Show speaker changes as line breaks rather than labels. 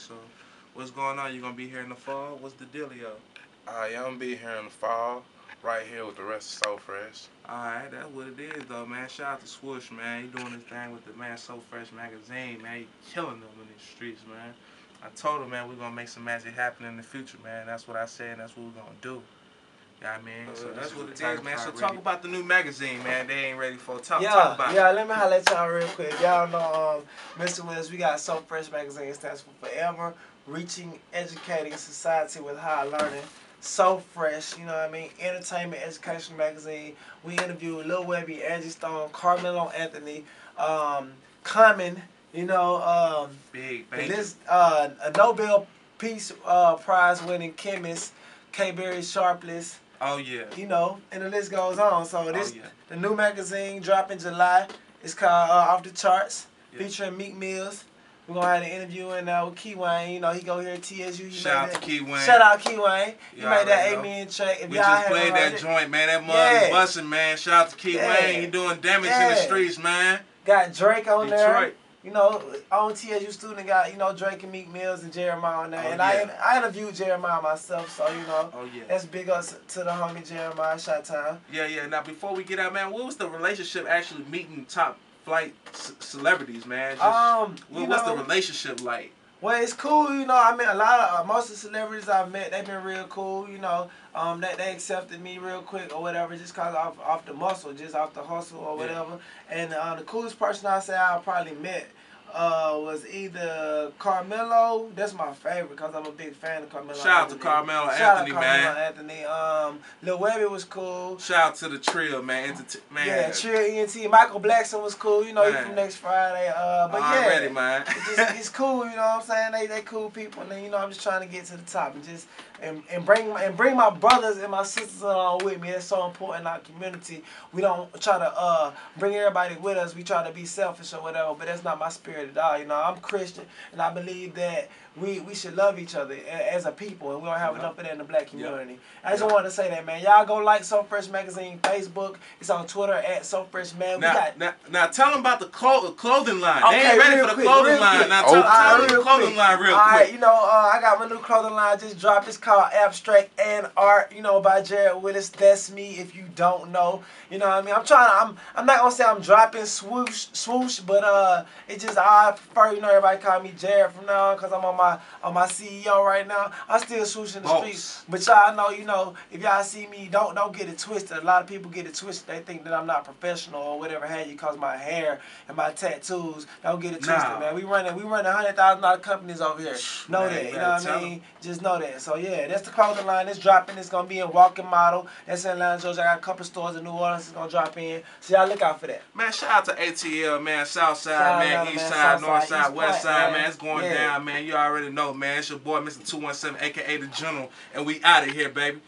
So, what's going on? You gonna be here in the fall? What's the dealio?
Yeah, I'm gonna be here in the fall, right here with the rest of So Fresh.
Alright, that's what it is though, man. Shout out to Swoosh, man. He doing his thing with the man So Fresh magazine, man. He killing them in these streets, man. I told him, man, we're gonna make some magic happen in the future, man. That's what I said, and that's what we're gonna do. You know what I mean? So
Uh,
that's
what
what
is
it
Tiger
man. So
Pride
talk about the new magazine, man. They ain't ready for it. Talk,
yeah,
talk about
yeah.
it.
Let me highlight y'all real quick. Y'all know, um, Mr. Willis, we got So Fresh magazine. It stands for Forever Reaching, Educating Society with High Learning. So Fresh, you know what I mean? Entertainment, education magazine. We interviewed Lil Webbie, Angie Stone, Carmelo Anthony, um, Common. You know, um,
Big,
the
big.
list, uh, a Nobel Peace uh, Prize winning chemist, K. Barry Sharpless
Oh yeah.
you know, and the list goes on. So this
Oh, yeah.
the new magazine drop in July. It's called uh, Off the Charts,
Yeah.
featuring Meek Mills. We're gonna have an interview in uh, with Key Wane. You know, he go here at TSU. He
Shout out
made
to Key Wane.
Shout out Key Wane. He
You
made that
know.
Amen track. If
We just played that
it,
joint, man. That mud
Yeah.
is busting, man. Shout out to Key
Yeah.
Wayne. He doing damage in the streets, man.
Got Drake on there. You know, on TSU student got you know Drake and Meek Mills and Jeremiah on there.
Oh,
and
yeah.
I I interviewed Jeremiah myself, so you know.
Oh yeah.
That's big ups to the homie Jeremiah Shot Time.
Yeah, yeah. Now, before we get out, man, what was the relationship actually meeting top flight c- celebrities, man? Just,
Um,
what, what's
know,
the relationship like?
Well, it's cool, you know. I mean, a lot of uh, most of the celebrities I've met, they've been real cool, you know. Um, that they accepted me real quick or whatever, just cause off off the muscle, just off the hustle or
Yeah.
whatever. And uh, the coolest person I say I probably met uh, was either Carmelo. That's my favorite because I'm a big fan of Carmelo.
Shout out to
Anthony.
Carmelo
Shout out
Anthony,
Carmelo
man.
Anthony. Um, Lil Webbie was cool.
Shout out to the trio, man. Entert- man.
Yeah, Trill ENT. Michael Blackson was cool. You know, he
Man.
from next Friday. Uh, but yeah,
Already, man.
it's, just, it's cool, you know what I'm saying? They they cool people, and then, you know I'm just trying to get to the top and just and, and bring and bring my brothers and my sisters along with me. That's so important in our community. We don't try to uh bring everybody with us. We try to be selfish or whatever, but that's not my spirit at all. You know, I'm Christian, and I believe that we we should love each other as a people, and we don't have
Yeah.
enough of that in the black community. I just
Yeah.
wanted to say that, man. Y'all go like So Fresh Magazine Facebook. It's on Twitter at So Fresh Man. We
Now,
got
now, now, tell them about the clo- clothing line.
Okay, they
ain't ready for the
quick,
clothing
real
line.
quick.
Now,
Oh.
tell, tell
Alright,
them the clothing
quick.
line real quick.
All right, you know, uh, I got my new clothing line just dropped. It's called Abstract and Art, you know, by Jared Willis. That's me. If you don't know, you know, what I mean, I'm trying. I'm. I'm not gonna say I'm dropping swoosh, swoosh, but uh, it just I prefer, you know, everybody call me Jared from now on because I'm on my on my CEO right now. I still swooshing the
Boss.
streets, but y'all know, you know, if y'all see me, don't don't get it twisted. A lot of people get it twisted. They think that I'm not professional or whatever have you, cause my hair and my tattoos. Don't get it twisted,
Nah.
man. We running we running hundred thousand dollar companies over here. Know
Man,
that,
you
know what I mean? Just know that. So yeah, that's the clothing line. It's dropping. It's gonna be in Walking Model. That's in Atlanta, Georgia. I got a couple stores in New Orleans. It's gonna drop in. So y'all look out for that.
Man, shout out to ATL, man. South side,
Shout
man.
out,
East
man.
Side, north
side,
side, west side,
man.
man. It's going
Yeah.
down, man. You already know, man. It's your boy, Mr. 217, aka The General. And we out of here, baby.